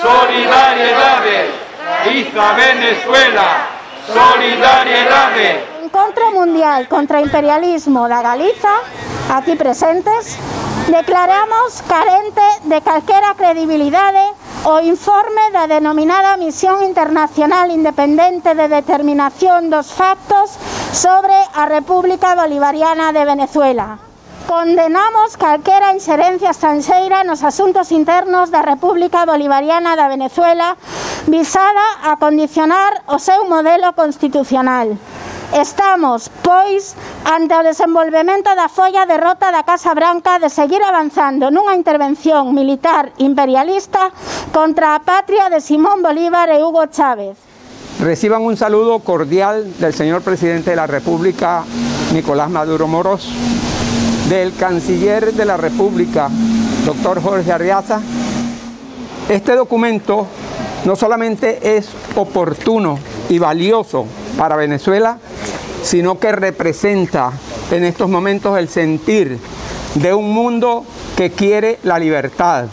Solidariedade. Galiza, Venezuela. Solidariedade. Encontro Mundial contra Imperialismo da Galiza, aquí presentes, declaramos carente de calquera credibilidade o informe da denominada Misión Internacional Independente de Determinación dos Factos sobre a República Bolivariana de Venezuela. Condenamos calquera inxerencia estranxeira nos asuntos internos da República Bolivariana da Venezuela visada a condicionar o seu modelo constitucional. Estamos, pois, ante o desenvolvemento da folla derrota da Casa Branca de seguir avanzando nunha intervención militar imperialista contra a patria de Simón Bolívar e Hugo Chávez. Reciban un saludo cordial del señor presidente de la República, Nicolás Maduro Moros, del canciller de la República, doctor Jorge Arriaza. Este documento no solamente es oportuno y valioso para Venezuela, sino que representa en estos momentos el sentir de un mundo que quiere la libertad,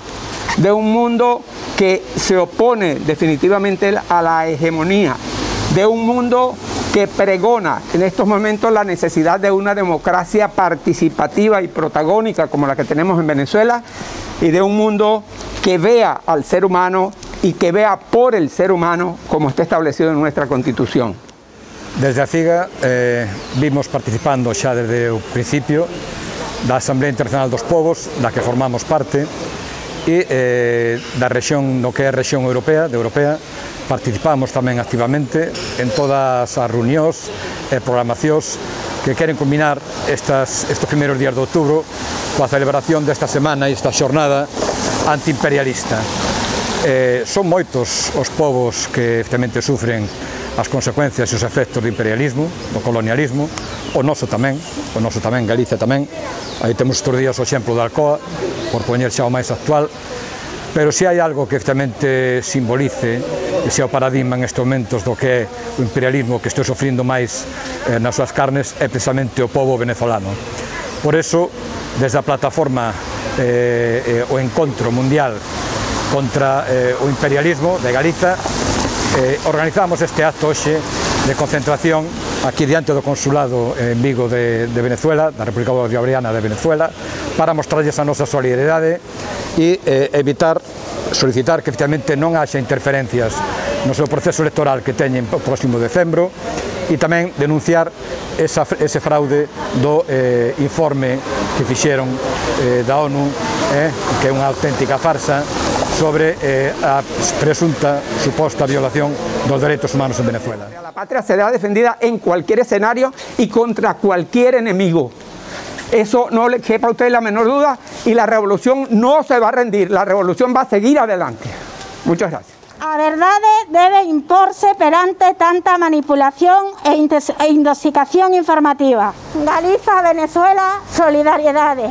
de un mundo que se opone definitivamente a la hegemonía, de un mundo que pregona en estos momentos la necesidad de una democracia participativa y protagónica como la que tenemos en Venezuela y de un mundo que vea al ser humano y que vea por el ser humano como está establecido en nuestra Constitución. Desde a eh, vimos participando xa desde o principio da Asamblea Internacional dos Povos, da que formamos parte, e eh, da rexión, no que europea, de Europea, Participamos tamén activamente en todas as reunións e programacións que queren combinar estas, estes primeiros días de outubro coa celebración desta semana e esta xornada antiimperialista. Eh, son moitos os povos que efectivamente sufren as consecuencias e os efectos do imperialismo, do colonialismo, o noso tamén, o noso tamén, Galicia tamén. Aí temos estes días o exemplo da Alcoa, por poñer xa o máis actual, pero se hai algo que efectivamente simbolice ese é o paradigma en estes momentos do que é o imperialismo que estou sofrindo máis eh, nas súas carnes é precisamente o povo venezolano. Por eso, desde a plataforma eh, eh, o Encontro Mundial contra eh, o imperialismo de Galiza, eh, organizamos este acto hoxe de concentración aquí diante do consulado en Vigo de, de Venezuela, da República Bolivariana de Venezuela, para mostrarles a nosa solidaridade e eh, evitar solicitar que efectivamente non haxa interferencias no seu proceso electoral que teñen próximo decembro e tamén denunciar ese fraude do eh, informe que fixeron eh, da ONU, eh, que é unha auténtica farsa, sobre eh, a presunta suposta violación dos derechos humanos en Venezuela. La patria será defendida en cualquier escenario y contra cualquier enemigo. Eso no le quepa a usted la menor duda y la revolución no se va a rendir, la revolución va a seguir adelante. Muchas gracias. A verdade debe imporse perante tanta manipulación e, e intoxicación informativa. Galiza, Venezuela, solidariedade.